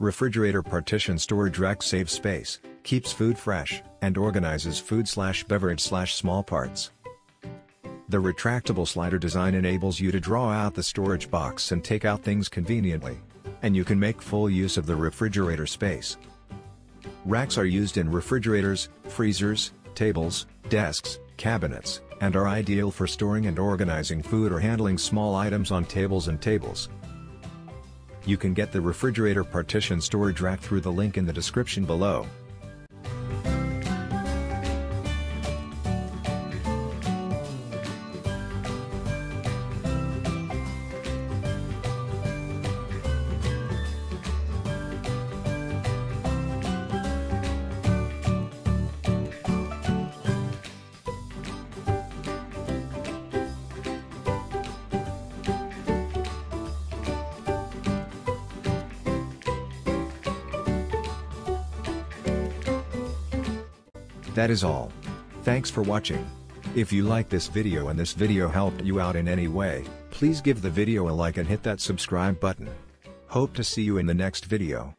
Refrigerator partition storage rack saves space, keeps food fresh, and organizes food slash beverage slash small parts. The retractable slider design enables you to draw out the storage box and take out things conveniently. And you can make full use of the refrigerator space. Racks are used in refrigerators, freezers, tables, desks, cabinets, and are ideal for storing and organizing food or handling small items on tables and tables. You can get the refrigerator partition storage rack through the link in the description below. That is all. Thanks for watching. If you like this video and this video helped you out in any way, please give the video a like and hit that subscribe button. Hope to see you in the next video.